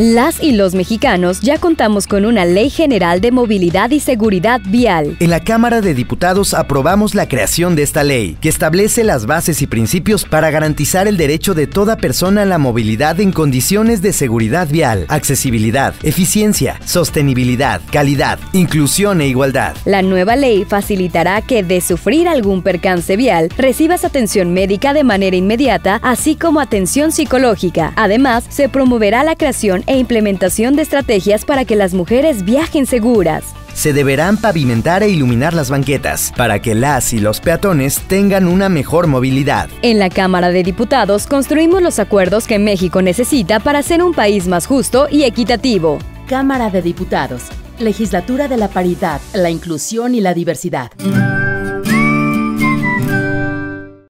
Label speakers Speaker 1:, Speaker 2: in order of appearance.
Speaker 1: Las y los mexicanos ya contamos con una ley general de movilidad y seguridad vial.
Speaker 2: En la Cámara de Diputados aprobamos la creación de esta ley, que establece las bases y principios para garantizar el derecho de toda persona a la movilidad en condiciones de seguridad vial, accesibilidad, eficiencia, sostenibilidad, calidad, inclusión e igualdad.
Speaker 1: La nueva ley facilitará que de sufrir algún percance vial recibas atención médica de manera inmediata, así como atención psicológica. Además, se promoverá la creación e implementación de estrategias para que las mujeres viajen seguras.
Speaker 2: Se deberán pavimentar e iluminar las banquetas para que las y los peatones tengan una mejor movilidad.
Speaker 1: En la Cámara de Diputados construimos los acuerdos que México necesita para ser un país más justo y equitativo.
Speaker 3: Cámara de Diputados, Legislatura de la Paridad, la Inclusión y la Diversidad.